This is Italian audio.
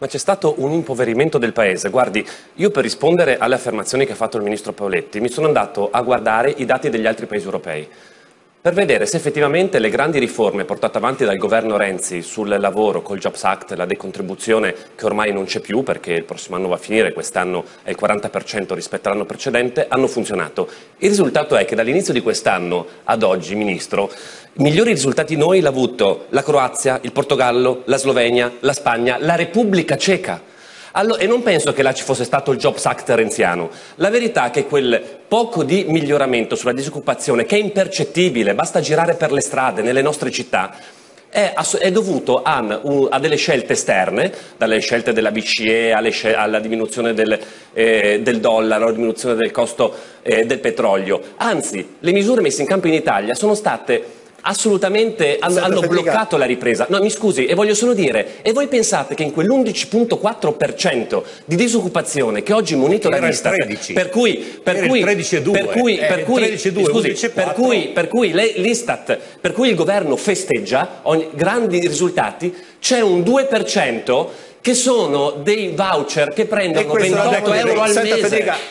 Ma c'è stato un impoverimento del paese. Guardi, io per rispondere alle affermazioni che ha fatto il ministro Paoletti mi sono andato a guardare i dati degli altri paesi europei per vedere se effettivamente le grandi riforme portate avanti dal governo Renzi sul lavoro, col Jobs Act, la decontribuzione che ormai non c'è più perché il prossimo anno va a finire, quest'anno è il 40% rispetto all'anno precedente, hanno funzionato. Il risultato è che dall'inizio di quest'anno ad oggi, Ministro, migliori risultati noi l'ha avuto la Croazia, il Portogallo, la Slovenia, la Spagna, la Repubblica Ceca. Allora, e non penso che là ci fosse stato il Jobs Act renziano. La verità è che quel poco di miglioramento sulla disoccupazione, che è impercettibile, basta girare per le strade, nelle nostre città, è, è, dovuto a, a, delle scelte esterne, dalle scelte della BCE alle, alla diminuzione del, eh, del, dollaro, alla diminuzione del costo eh, del petrolio. Anzi, le misure messe in campo in Italia sono state assolutamente hanno, hanno bloccato la ripresa. No, mi scusi, e voglio solo dire, e voi pensate che in quell'11.4% di disoccupazione che oggi monitora l'Istat, per cui per cui per cui per cui scusi, per cui per cui l'Istat, per cui il governo festeggia ogni, grandi risultati, c'è un 2% che sono dei voucher che prendono 28 euro al mese.